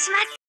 します。